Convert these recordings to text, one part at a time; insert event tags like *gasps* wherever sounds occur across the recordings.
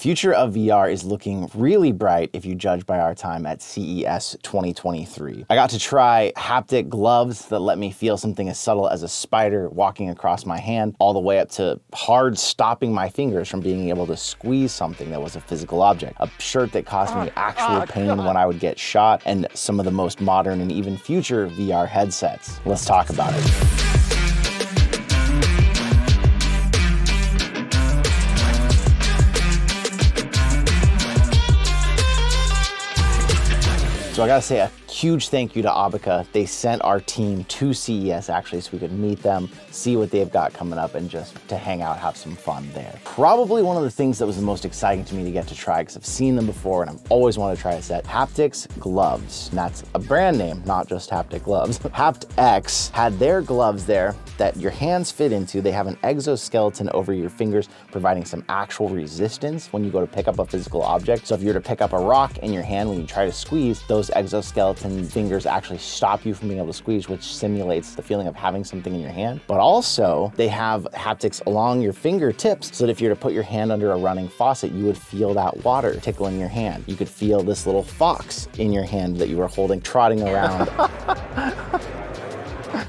future of VR is looking really bright if you judge by our time at CES 2023. I got to try haptic gloves that let me feel something as subtle as a spider walking across my hand, all the way up to hard stopping my fingers from being able to squeeze something that was a physical object. A shirt that caused me oh, actual pain when I would get shot, and some of the most modern and even future VR headsets. Let's talk about it. So I gotta say a huge thank you to Aubika. They sent our team to CES actually so we could meet them, see what they've got coming up and just to hang out, have some fun there. Probably one of the things that was the most exciting to me to get to try because I've seen them before and I've always wanted to try a set, HaptX Gloves. And that's a brand name, not just Haptic Gloves. *laughs* HaptX had their gloves there that your hands fit into. They have an exoskeleton over your fingers, providing some actual resistance when you go to pick up a physical object. So if you were to pick up a rock in your hand when you try to squeeze, those exoskeleton fingers actually stop you from being able to squeeze, which simulates the feeling of having something in your hand. But also, they have haptics along your fingertips so that if you were to put your hand under a running faucet, you would feel that water tickling your hand. You could feel this little fox in your hand that you were holding, trotting around. *laughs*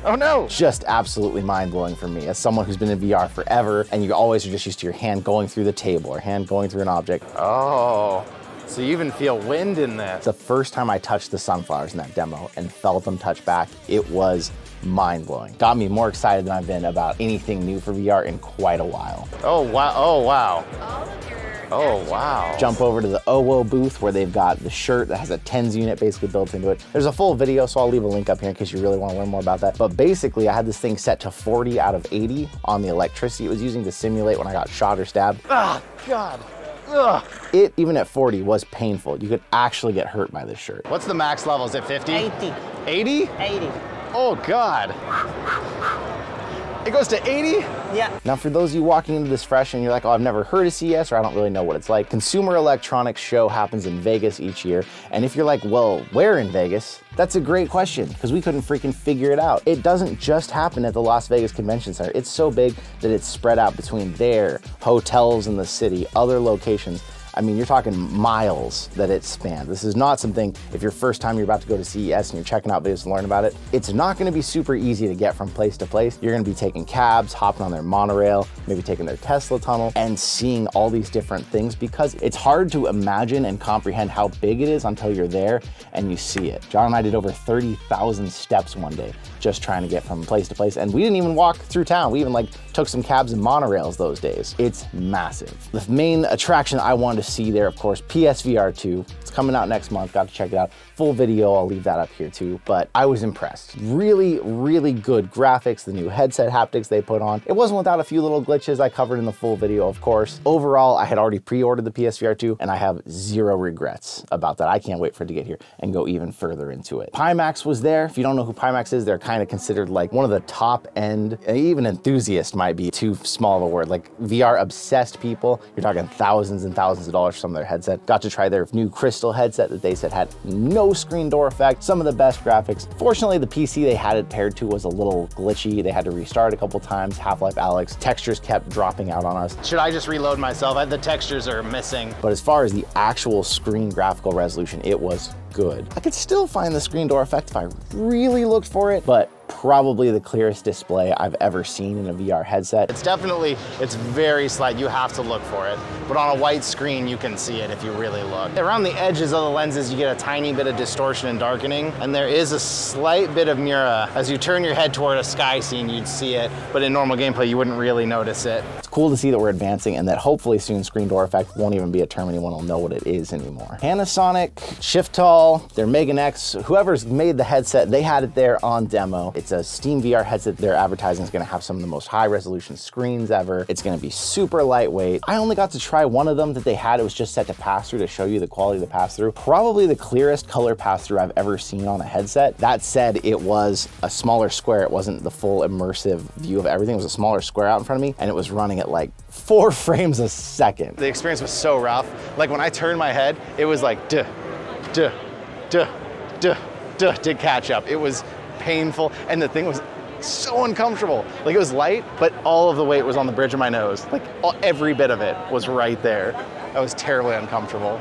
Oh no! Just absolutely mind blowing for me as someone who's been in VR forever and you always are just used to your hand going through the table or hand going through an object. Oh. So you even feel wind in this. The first time I touched the sunflowers in that demo and felt them touch back, it was mind blowing. Got me more excited than I've been about anything new for VR in quite a while. Oh wow! Oh wow! Oh, wow. Jump over to the OWO booth where they've got the shirt that has a TENS unit basically built into it. There's a full video, so I'll leave a link up here in case you really want to learn more about that. But basically, I had this thing set to 40 out of 80 on the electricity it was using to simulate when I got shot or stabbed. Oh, God. Ugh. It, even at 40, was painful. You could actually get hurt by this shirt. What's the max level? Is it 50? 80. 80? 80. Oh, God. It goes to 80? Yeah. Now, for those of you walking into this fresh and you're like, oh, I've never heard of CES or I don't really know what it's like, Consumer Electronics Show happens in Vegas each year. And if you're like, well, where in Vegas? That's a great question because we couldn't freaking figure it out. It doesn't just happen at the Las Vegas Convention Center. It's so big that it's spread out between there, hotels in the city, other locations. I mean, you're talking miles that it spans. This is not something, if your first time you're about to go to CES and you're checking out videos to learn about it, it's not gonna be super easy to get from place to place. You're gonna be taking cabs, hopping on their monorail, maybe taking their Tesla tunnel, and seeing all these different things because it's hard to imagine and comprehend how big it is until you're there and you see it. John and I did over 30,000 steps one day just trying to get from place to place. And we didn't even walk through town. We even like took some cabs and monorails those days. It's massive. The main attraction I wanted to see there, of course, PSVR 2. Coming out next month. Got to check it out. Full video, I'll leave that up here too. But I was impressed. Really, really good graphics, the new headset haptics they put on. It wasn't without a few little glitches I covered in the full video, of course. Overall, I had already pre-ordered the PSVR 2 and I have zero regrets about that. I can't wait for it to get here and go even further into it. Pimax was there. If you don't know who Pimax is, they're kind of considered like one of the top end, even enthusiast might be too small of a word, like VR obsessed people. You're talking thousands and thousands of dollars for some of their headset. Got to try their new Headset that they said had no screen door effect, some of the best graphics. Fortunately, the PC they had it paired to was a little glitchy. They had to restart a couple times. Half-Life Alyx, textures kept dropping out on us. Should I just reload myself? The textures are missing. But as far as the actual screen graphical resolution, it was good. I could still find the screen door effect if I really looked for it, but probably the clearest display I've ever seen in a VR headset. It's definitely, it's very slight. You have to look for it. But on a white screen, you can see it if you really look. Around the edges of the lenses, you get a tiny bit of distortion and darkening. And there is a slight bit of Mura. As you turn your head toward a sky scene, you'd see it. But in normal gameplay, you wouldn't really notice it. Cool to see that we're advancing and that hopefully soon screen door effect won't even be a term anyone will know what it is anymore. Panasonic, Shiftall, their MeganeX, whoever's made the headset, they had it there on demo. It's a Steam VR headset they're advertising is gonna have some of the most high resolution screens ever. It's gonna be super lightweight. I only got to try one of them that they had. It was just set to pass through to show you the quality of the pass through. Probably the clearest color pass through I've ever seen on a headset. That said, it was a smaller square. It wasn't the full immersive view of everything. It was a smaller square out in front of me and it was running at like four *laughs* frames a second. The experience was so rough. Like when I turned my head, it was like duh, duh, duh, duh, duh, to catch up. It was painful, and the thing was so uncomfortable. Like it was light, but all of the weight was on the bridge of my nose. Like all, every bit of it was right there. That was terribly uncomfortable.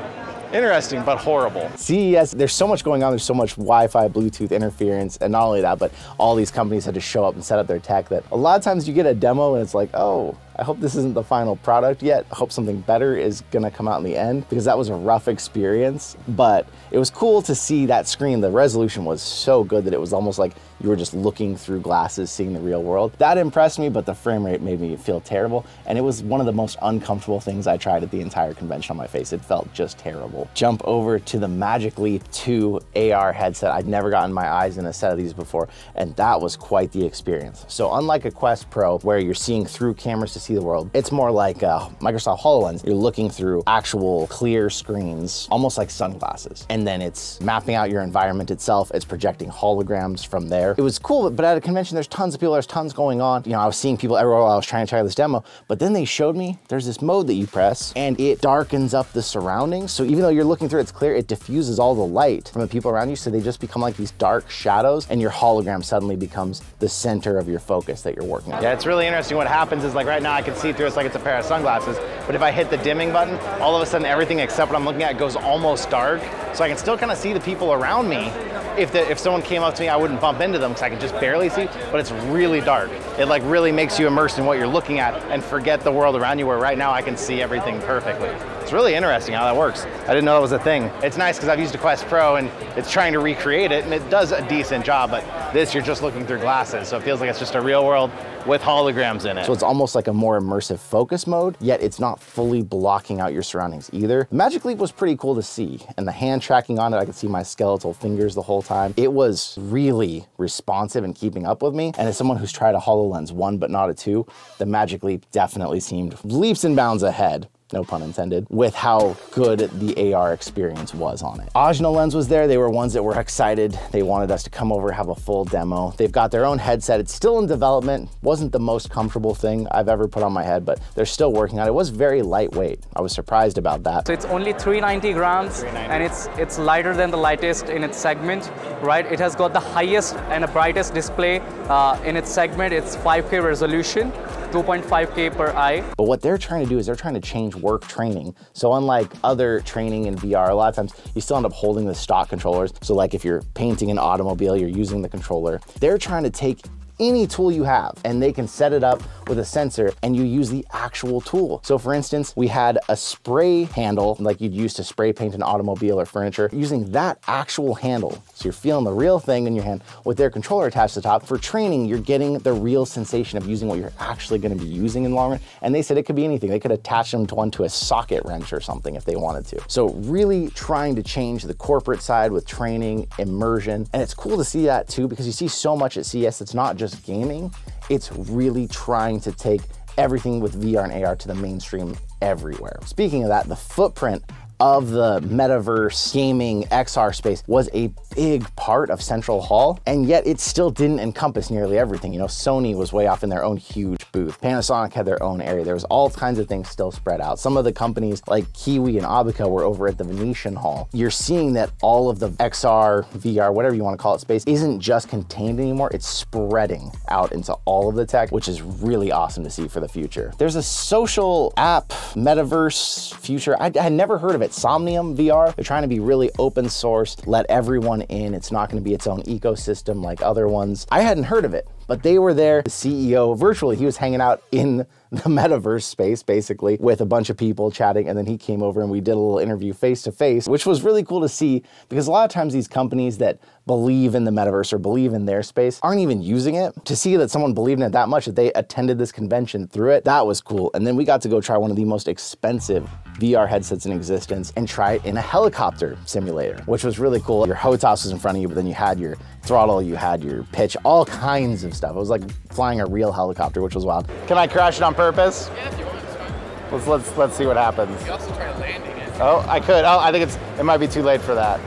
Interesting, but horrible. CES, there's so much going on. There's so much Wi-Fi, Bluetooth interference, and not only that, but all these companies had to show up and set up their tech that a lot of times you get a demo and it's like, oh, I hope this isn't the final product yet. I hope something better is gonna come out in the end because that was a rough experience. But it was cool to see that screen. The resolution was so good that it was almost like you were just looking through glasses, seeing the real world. That impressed me, but the frame rate made me feel terrible. And it was one of the most uncomfortable things I tried at the entire convention on my face. It felt just terrible. Jump over to the Magic Leap 2 AR headset. I'd never gotten my eyes in a set of these before, and that was quite the experience. So unlike a Quest Pro, where you're seeing through cameras to see the world, it's more like Microsoft HoloLens. You're looking through actual clear screens, almost like sunglasses. And then it's mapping out your environment itself. It's projecting holograms from there. It was cool, but at a convention, there's tons of people, there's tons going on. You know, I was seeing people everywhere while I was trying to try this demo, but then they showed me there's this mode that you press and it darkens up the surroundings. So even though you're looking through, it's clear, it diffuses all the light from the people around you. So they just become like these dark shadows and your hologram suddenly becomes the center of your focus that you're working on. Yeah, it's really interesting. What happens is like right now I can see through it's like it's a pair of sunglasses, but if I hit the dimming button, all of a sudden everything except what I'm looking at goes almost dark. So I can still kind of see the people around me. If, the, if someone came up to me, I wouldn't bump into them because I can just barely see, but it's really dark. It like really makes you immersed in what you're looking at and forget the world around you where right now I can see everything perfectly. It's really interesting how that works. I didn't know that was a thing. It's nice because I've used a Quest Pro and it's trying to recreate it and it does a decent job, but this you're just looking through glasses. So it feels like it's just a real world with holograms in it. So it's almost like a more immersive focus mode, yet it's not fully blocking out your surroundings either. The Magic Leap was pretty cool to see, and the hand tracking on it, I could see my skeletal fingers the whole time. It was really responsive and keeping up with me. And as someone who's tried a HoloLens 1 but not a 2, the Magic Leap definitely seemed leaps and bounds ahead no pun intended, with how good the AR experience was on it. Ajna Lens was there. They were ones that were excited. They wanted us to come over, have a full demo. They've got their own headset. It's still in development. Wasn't the most comfortable thing I've ever put on my head, but they're still working on it. It was very lightweight. I was surprised about that. So it's only 390 grams 390. and it's it's lighter than the lightest in its segment, right? It has got the highest and the brightest display uh, in its segment. It's 5K resolution. 2.5K per eye. But what they're trying to do is they're trying to change work training. So unlike other training in VR, a lot of times you still end up holding the stock controllers. So like if you're painting an automobile, you're using the controller. They're trying to take any tool you have and they can set it up with a sensor and you use the actual tool. So for instance, we had a spray handle like you'd use to spray paint an automobile or furniture using that actual handle. So you're feeling the real thing in your hand with their controller attached to the top. For training, you're getting the real sensation of using what you're actually gonna be using in the long run. And they said it could be anything. They could attach them to one to a socket wrench or something if they wanted to. So really trying to change the corporate side with training, immersion. And it's cool to see that too because you see so much at CES. It's not just just gaming, it's really trying to take everything with VR and AR to the mainstream everywhere. Speaking of that, the footprint of the metaverse gaming XR space was a big part of Central Hall, and yet it still didn't encompass nearly everything. You know, Sony was way off in their own huge booth. Panasonic had their own area. There was all kinds of things still spread out. Some of the companies like Kiwi and Aubika were over at the Venetian Hall. You're seeing that all of the XR, VR, whatever you want to call it, space isn't just contained anymore. It's spreading out into all of the tech, which is really awesome to see for the future. There's a social app, metaverse future. I, I had never heard of it. Somnium VR. They're trying to be really open source, let everyone in. It's not going to be its own ecosystem like other ones. I hadn't heard of it, but they were there. The CEO virtually, he was hanging out in *laughs* the metaverse space basically with a bunch of people chatting and then he came over and we did a little interview face to face which was really cool to see because a lot of times these companies that believe in the metaverse or believe in their space aren't even using it to see that someone believed in it that much that they attended this convention through it that was cool and then we got to go try one of the most expensive VR headsets in existence and try it in a helicopter simulator, which was really cool. Your HOTAS was in front of you, but then you had your throttle, you had your pitch, all kinds of stuff. It was like flying a real helicopter, which was wild. Can I crash it on purpose? Yeah, if you want, it's fine. Let's let's let's see what happens. You also try landing it. Oh, I could. Oh, I think it's it might be too late for that.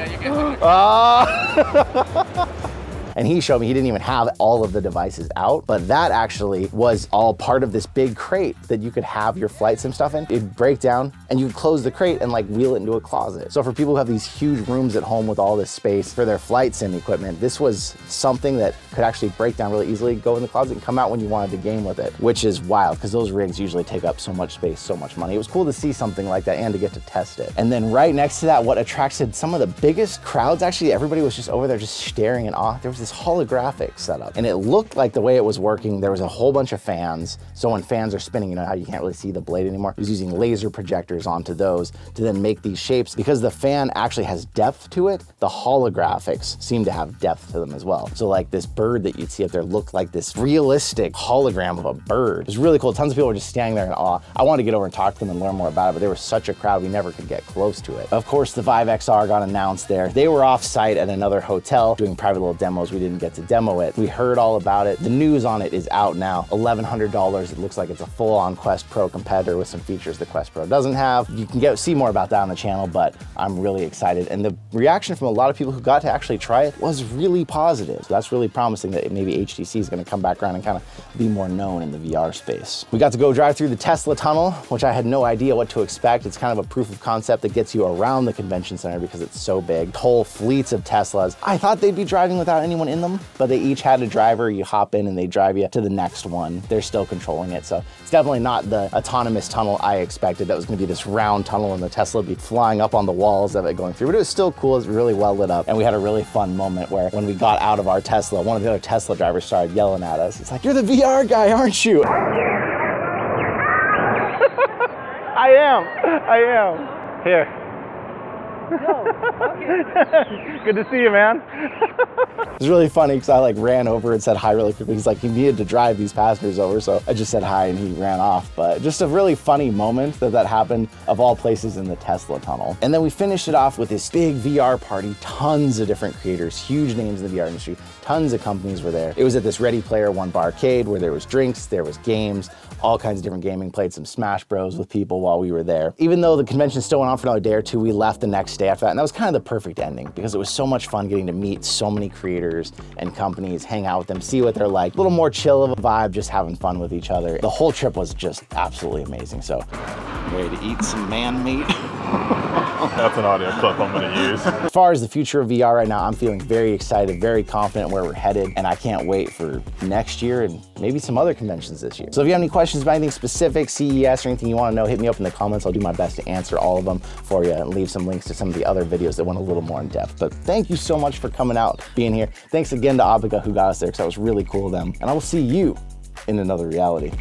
Yeah, you can. *gasps* Ah! *laughs* And he showed me he didn't even have all of the devices out, but that actually was all part of this big crate that you could have your flight sim stuff in. It'd break down and you would close the crate and like wheel it into a closet. So for people who have these huge rooms at home with all this space for their flight sim equipment, this was something that could actually break down really easily, go in the closet and come out when you wanted to game with it, which is wild because those rigs usually take up so much space, so much money. It was cool to see something like that and to get to test it. And then right next to that, what attracted some of the biggest crowds, actually, everybody was just over there just staring in awe. There was this holographic setup and it looked like the way it was working, there was a whole bunch of fans. So when fans are spinning, you know how you can't really see the blade anymore? It was using laser projectors onto those to then make these shapes. Because the fan actually has depth to it, the holographics seem to have depth to them as well. So like this bird that you'd see up there looked like this realistic hologram of a bird. It was really cool. Tons of people were just standing there in awe. I wanted to get over and talk to them and learn more about it, but there was such a crowd, we never could get close to it. Of course, the Vive XR got announced there. They were off site at another hotel doing private little demos. We didn't get to demo it. We heard all about it. The news on it is out now. $1,100. It looks like it's a full-on Quest Pro competitor with some features the Quest Pro doesn't have. You can get see more about that on the channel, but I'm really excited. And the reaction from a lot of people who got to actually try it was really positive. So that's really promising that maybe HTC is going to come back around and kind of be more known in the VR space. We got to go drive through the Tesla tunnel, which I had no idea what to expect. It's kind of a proof of concept that gets you around the convention center because it's so big. Whole fleets of Teslas. I thought they'd be driving without anyone in them, but they each had a driver. You hop in and they drive you to the next one. They're still controlling it. So it's definitely not the autonomous tunnel I expected. That was going to be this round tunnel and the Tesla would be flying up on the walls of it going through. But it was still cool. It was really well lit up. And we had a really fun moment where when we got out of our Tesla, one of the other Tesla drivers started yelling at us. It's like, you're the VR guy, aren't you? *laughs* I am. I am. Here. Good to see you, man. It's really funny because I like ran over and said hi really quickly. He's like, he needed to drive these passengers over. So I just said hi and he ran off. But just a really funny moment that that happened of all places in the Tesla tunnel. And then we finished it off with this big VR party. Tons of different creators, huge names in the VR industry. Tons of companies were there. It was at this Ready Player One barcade where there was drinks, there was games, all kinds of different gaming. Played some Smash Bros with people while we were there. Even though the convention still went on for another day or two, we left the next day after that. And that was kind of the perfect ending because it was so much fun getting to meet so many creators and companies, hang out with them, see what they're like. A little more chill of a vibe, just having fun with each other. The whole trip was just absolutely amazing. So, ready to eat some man meat? *laughs* That's an audio clip I'm gonna use. *laughs* As far as the future of VR right now, I'm feeling very excited, very confident where we're headed, and I can't wait for next year and maybe some other conventions this year. So if you have any questions about anything specific, CES or anything you wanna know, hit me up in the comments. I'll do my best to answer all of them for you and leave some links to some of the other videos that went a little more in depth. But thank you so much for coming out, being here. Thanks again to Aubika who got us there because that was really cool of them. And I will see you in another reality.